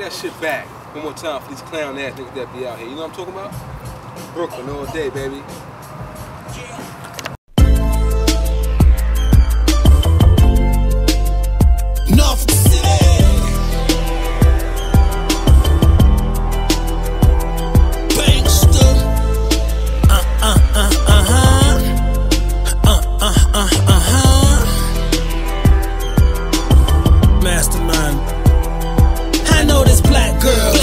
that shit back one more time for these clown ass niggas that be out here. You know what I'm talking about? Brooklyn all day, baby.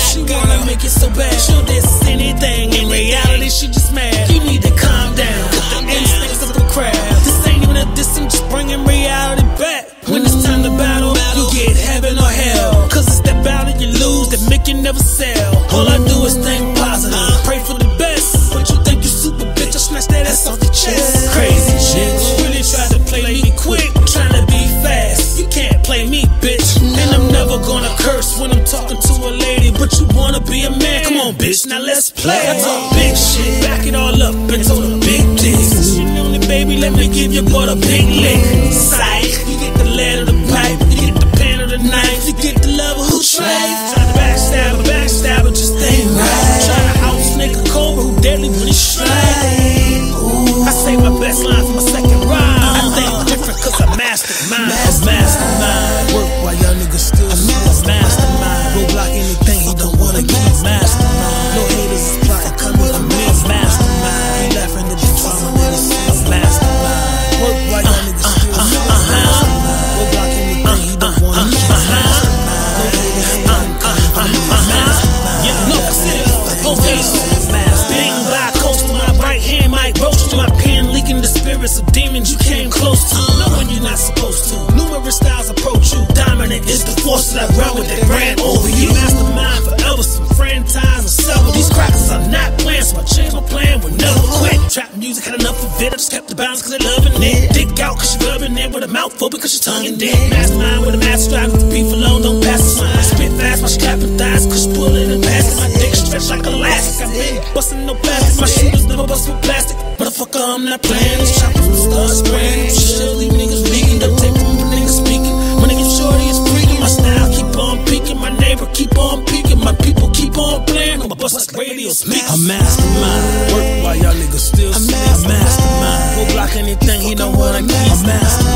She wanna make it so bad. She'll diss anything. In reality, she just mad. You need to calm down. Cut the instincts of the crowd. This ain't even a diss, I'm just bringing reality back. When it's time to battle, you get heaven or hell. Cause it's that battle you lose that make you never sell. All I do is think positive, pray for the best. But you think you super bitch, I snatch that ass off your chest. Crazy chicks really try to play me quick, trying to be fast. You can't play me, bitch. And I'm never gonna curse when I'm talking to a lady, but you wanna be a man. Come on, bitch, now let's play. I talk big shit, back it all up and told a big dicks. You know me, baby, let me give your butt a big lick. Psych, you get the lead of the pipe, you get the pen of the knife, you get the lover who tried. Try to backstab a backstabber, just ain't right. Try to outsnake a cobra who deadly when he strike. I say my best line for my second rhyme. I think different cause I'm mastermind. I'm mastermind. Spirits of demons you came close to. Know you're not supposed to. Numerous styles approach you. Dominant is the force that I run with that ran over you. Mastermind forever, some friend ties and several. These crackers are not playing, so I change my plan, will never quit. Trap music had enough of it, I just kept the balance cause they loving it. Dick out cause you rubbing it with a mouthful because your tongue in dead. Mastermind with a master striving to beef alone, don't pass the sign. Spit fast, my clapping thighs, cause you pulling and passing. My dick stretched like elastic. I've been busting no plastic, I'm not playing. This chopper from start spraying. Shit, leave niggas leaking. Duct tape from niggas speaking. My nigga shorty is freaking. My style keep on peaking. My neighbor keep on peeking. My people keep on playing. I'm a bust like radio speak. I'm mastermind. Work while y'all niggas still sleep. I'm mastermind. Go block anything he don't wanna keep. I'm mastermind.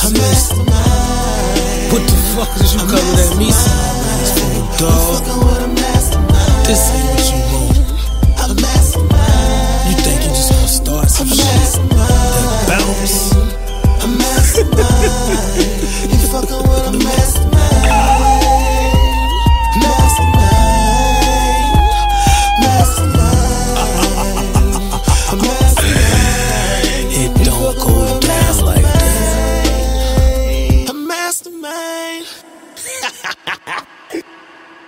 I mastermind. what the fuck is you cover that me? Dog, a mastermind. this ain't what you want. You think you just gonna start some shit? mastermind. Bounce. You fucking with